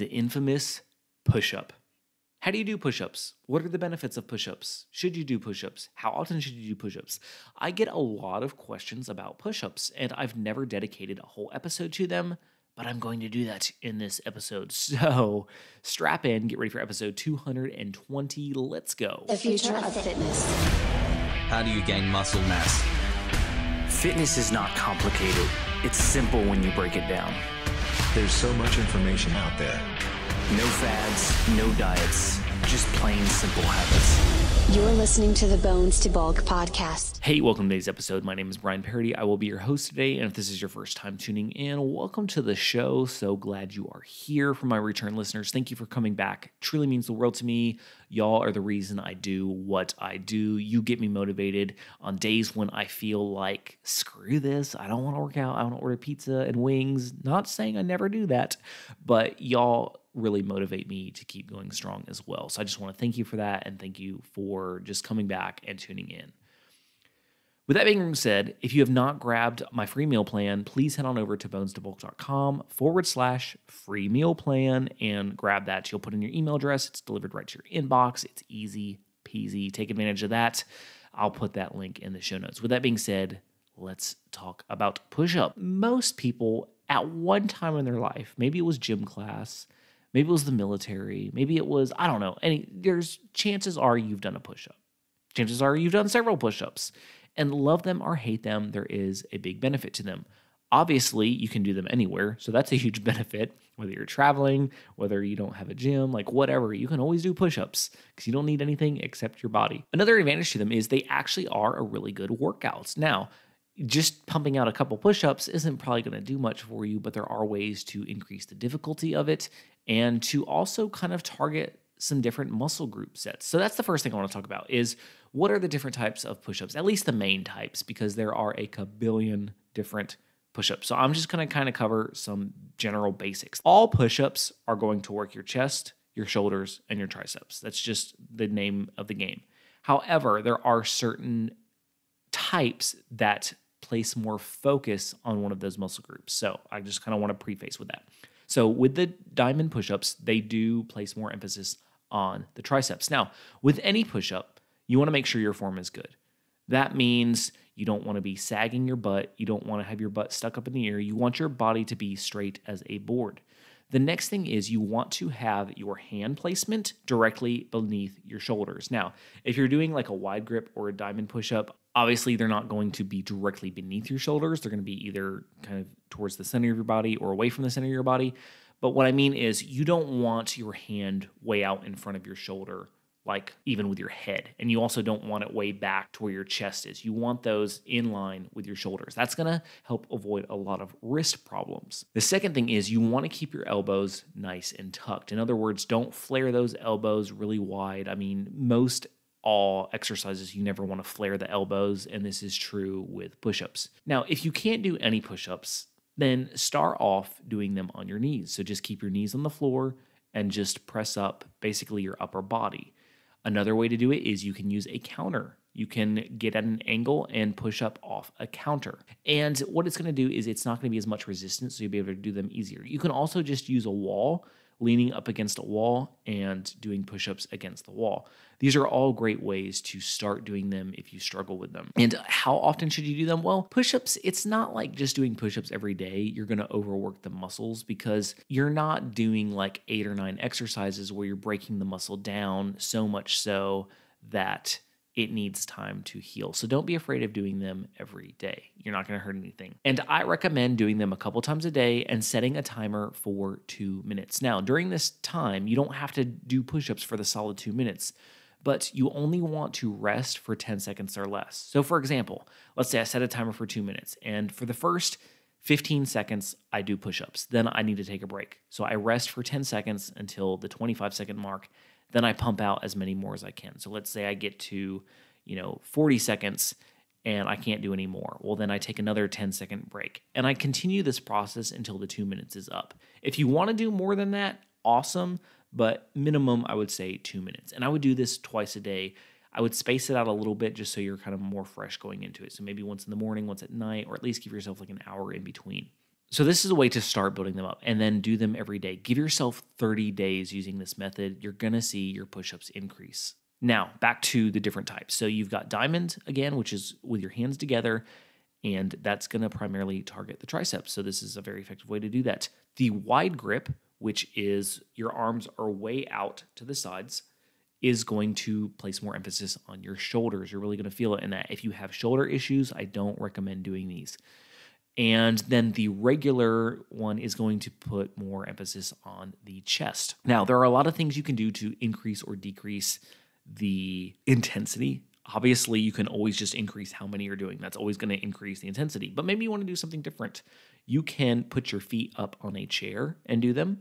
the infamous push up. How do you do push ups? What are the benefits of push ups? Should you do push ups? How often should you do push ups? I get a lot of questions about push ups, and I've never dedicated a whole episode to them, but I'm going to do that in this episode. So strap in, get ready for episode 220. Let's go. The future of fitness. How do you gain muscle mass? Fitness is not complicated. It's simple when you break it down. There's so much information out there. No fads, no diets, just plain simple habits. You're listening to the Bones to Bulk podcast. Hey, welcome to today's episode. My name is Brian Parody. I will be your host today. And if this is your first time tuning in, welcome to the show. So glad you are here. For my return listeners, thank you for coming back. truly means the world to me. Y'all are the reason I do what I do. You get me motivated on days when I feel like, screw this. I don't want to work out. I want to order pizza and wings. Not saying I never do that, but y'all really motivate me to keep going strong as well. So I just want to thank you for that and thank you for just coming back and tuning in. With that being said, if you have not grabbed my free meal plan, please head on over to bonestobulk.com forward slash free meal plan and grab that. You'll put in your email address, it's delivered right to your inbox. It's easy peasy. Take advantage of that. I'll put that link in the show notes. With that being said, let's talk about push up. Most people at one time in their life, maybe it was gym class, maybe it was the military, maybe it was, I don't know, any there's chances are you've done a push up. Chances are you've done several push ups and love them or hate them, there is a big benefit to them. Obviously, you can do them anywhere, so that's a huge benefit. Whether you're traveling, whether you don't have a gym, like whatever, you can always do push ups because you don't need anything except your body. Another advantage to them is they actually are a really good workout. Now, just pumping out a couple push ups isn't probably going to do much for you, but there are ways to increase the difficulty of it and to also kind of target some different muscle group sets. So that's the first thing I want to talk about is what are the different types of push-ups? At least the main types because there are a kabillion different push-ups. So I'm just going to kind of cover some general basics. All push-ups are going to work your chest, your shoulders, and your triceps. That's just the name of the game. However, there are certain types that place more focus on one of those muscle groups. So I just kind of want to preface with that. So with the diamond push-ups, they do place more emphasis on the triceps. Now, with any push up, you want to make sure your form is good. That means you don't want to be sagging your butt. You don't want to have your butt stuck up in the air. You want your body to be straight as a board. The next thing is you want to have your hand placement directly beneath your shoulders. Now, if you're doing like a wide grip or a diamond push up, obviously they're not going to be directly beneath your shoulders. They're going to be either kind of towards the center of your body or away from the center of your body. But what I mean is, you don't want your hand way out in front of your shoulder, like even with your head. And you also don't want it way back to where your chest is. You want those in line with your shoulders. That's gonna help avoid a lot of wrist problems. The second thing is, you wanna keep your elbows nice and tucked. In other words, don't flare those elbows really wide. I mean, most all exercises, you never want to flare the elbows, and this is true with push ups. Now, if you can't do any push ups, then start off doing them on your knees. So just keep your knees on the floor and just press up basically your upper body. Another way to do it is you can use a counter. You can get at an angle and push up off a counter. And what it's going to do is it's not going to be as much resistance, so you'll be able to do them easier. You can also just use a wall leaning up against a wall and doing push ups against the wall. These are all great ways to start doing them if you struggle with them. And how often should you do them? Well, push ups, it's not like just doing push ups every day. You're going to overwork the muscles because you're not doing like eight or nine exercises where you're breaking the muscle down so much so that it needs time to heal. So don't be afraid of doing them every day. You're not going to hurt anything. And I recommend doing them a couple times a day and setting a timer for two minutes. Now, during this time, you don't have to do push ups for the solid two minutes, but you only want to rest for 10 seconds or less. So, for example, let's say I set a timer for two minutes, and for the first 15 seconds, I do push ups. Then I need to take a break. So I rest for 10 seconds until the 25 second mark then I pump out as many more as I can. So let's say I get to, you know, 40 seconds and I can't do any more. Well, then I take another 10 second break. And I continue this process until the two minutes is up. If you want to do more than that, awesome. But minimum, I would say two minutes. And I would do this twice a day. I would space it out a little bit just so you're kind of more fresh going into it. So maybe once in the morning, once at night, or at least give yourself like an hour in between. So, this is a way to start building them up and then do them every day. Give yourself 30 days using this method. You're going to see your push ups increase. Now, back to the different types. So, you've got diamond again, which is with your hands together, and that's going to primarily target the triceps. So, this is a very effective way to do that. The wide grip, which is your arms are way out to the sides, is going to place more emphasis on your shoulders. You're really going to feel it in that. If you have shoulder issues, I don't recommend doing these. And then the regular one is going to put more emphasis on the chest. Now, there are a lot of things you can do to increase or decrease the intensity. Obviously, you can always just increase how many you're doing. That's always going to increase the intensity. But maybe you want to do something different. You can put your feet up on a chair and do them.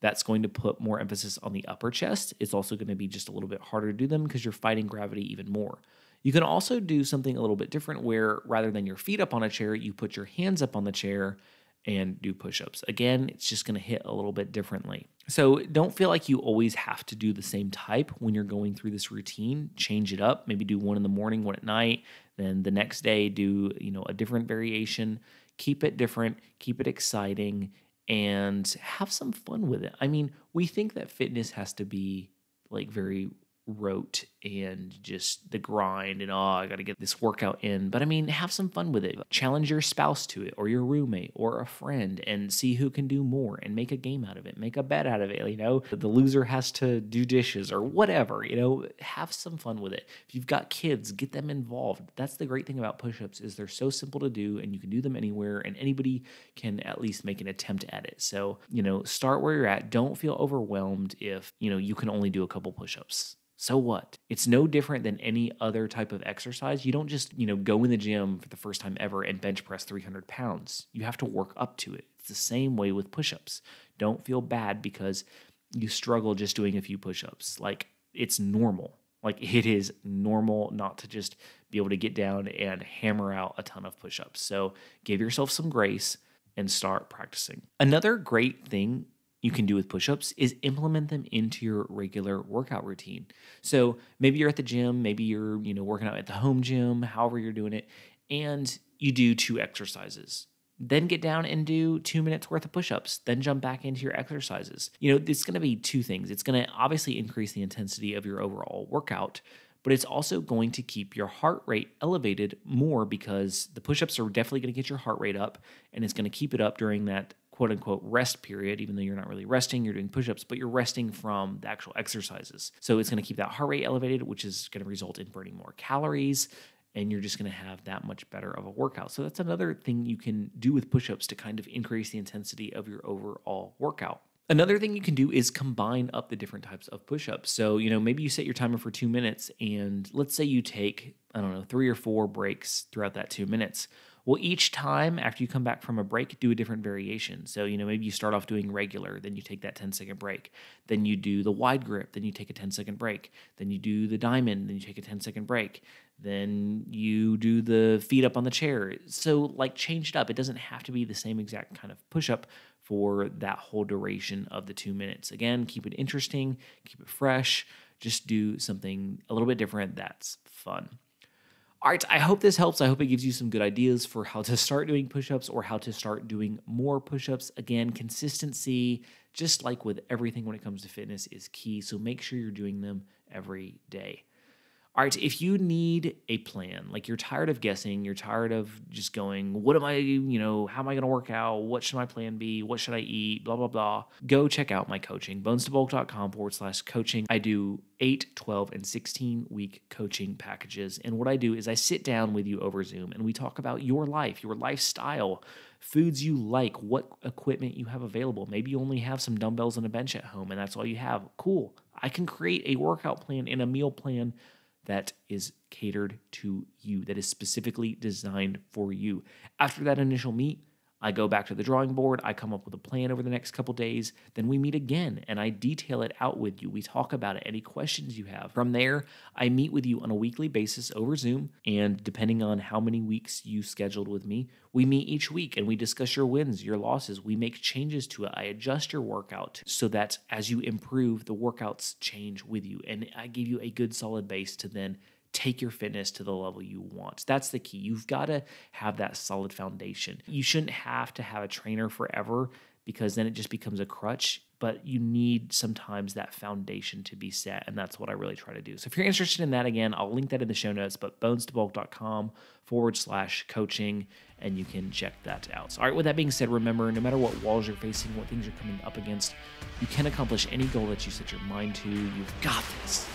That's going to put more emphasis on the upper chest. It's also going to be just a little bit harder to do them because you're fighting gravity even more. You can also do something a little bit different where rather than your feet up on a chair, you put your hands up on the chair and do push ups. Again, it's just going to hit a little bit differently. So don't feel like you always have to do the same type when you're going through this routine. Change it up. Maybe do one in the morning, one at night. Then the next day, do you know a different variation. Keep it different. Keep it exciting, and have some fun with it. I mean, we think that fitness has to be like very rote and just the grind and oh i got to get this workout in. But i mean have some fun with it. Challenge your spouse to it or your roommate or a friend and see who can do more and make a game out of it make a bet out of it you know? The loser has to do dishes or whatever you know? Have some fun with it. If you've got kids get them involved. That's the great thing about push-ups is they're so simple to do and you can do them anywhere and anybody can at least make an attempt at it. So you know start where you're at. Don't feel overwhelmed if you know you can only do a couple push-ups so what? It's no different than any other type of exercise. You don't just, you know, go in the gym for the first time ever and bench press 300 pounds. You have to work up to it. It's the same way with push ups. Don't feel bad because you struggle just doing a few push ups. Like, it's normal. Like, it is normal not to just be able to get down and hammer out a ton of push ups. So, give yourself some grace and start practicing. Another great thing you can do with push-ups is implement them into your regular workout routine. So maybe you're at the gym, maybe you're, you know, working out at the home gym, however you're doing it, and you do two exercises. Then get down and do two minutes worth of push ups. Then jump back into your exercises. You know, it's going to be two things. It's going to obviously increase the intensity of your overall workout, but it's also going to keep your heart rate elevated more because the push ups are definitely going to get your heart rate up and it's going to keep it up during that quote unquote rest period, even though you're not really resting, you're doing push ups, but you're resting from the actual exercises. So it's going to keep that heart rate elevated, which is going to result in burning more calories. And you're just going to have that much better of a workout. So that's another thing you can do with push ups to kind of increase the intensity of your overall workout. Another thing you can do is combine up the different types of push ups. So, you know, maybe you set your timer for two minutes, and let's say you take, I don't know, three or four breaks throughout that two minutes. Well, each time after you come back from a break, do a different variation. So, you know, maybe you start off doing regular, then you take that 10 second break. Then you do the wide grip, then you take a 10 second break. Then you do the diamond, then you take a 10 second break. Then you do the feet up on the chair. So, like, change it up. It doesn't have to be the same exact kind of push up for that whole duration of the two minutes. Again, keep it interesting, keep it fresh. Just do something a little bit different that's fun. All right, I hope this helps. I hope it gives you some good ideas for how to start doing push ups or how to start doing more push ups. Again, consistency, just like with everything when it comes to fitness, is key. So make sure you're doing them every day. All right, if you need a plan, like you're tired of guessing, you're tired of just going, what am I, you know, how am I going to work out? What should my plan be? What should I eat? Blah, blah, blah. Go check out my coaching, bonestobulk.com forward slash coaching. I do 8, 12, and 16 week coaching packages. And what I do is I sit down with you over Zoom and we talk about your life, your lifestyle, foods you like, what equipment you have available. Maybe you only have some dumbbells and a bench at home and that's all you have. Cool. I can create a workout plan and a meal plan that is catered to you, that is specifically designed for you. After that initial meet, I go back to the drawing board, I come up with a plan over the next couple days, then we meet again and I detail it out with you. We talk about it, any questions you have. From there, I meet with you on a weekly basis over Zoom, and depending on how many weeks you scheduled with me, we meet each week and we discuss your wins, your losses. We make changes to it. I adjust your workout so that as you improve, the workouts change with you. And I give you a good solid base to then take your fitness to the level you want. That's the key. You've got to have that solid foundation. You shouldn't have to have a trainer forever because then it just becomes a crutch. But you need sometimes that foundation to be set. And that's what I really try to do. So if you're interested in that, again, I'll link that in the show notes, but bonestobulk.com forward slash coaching, and you can check that out. So, all right, with that being said, remember no matter what walls you're facing, what things you're coming up against, you can accomplish any goal that you set your mind to. You've got this.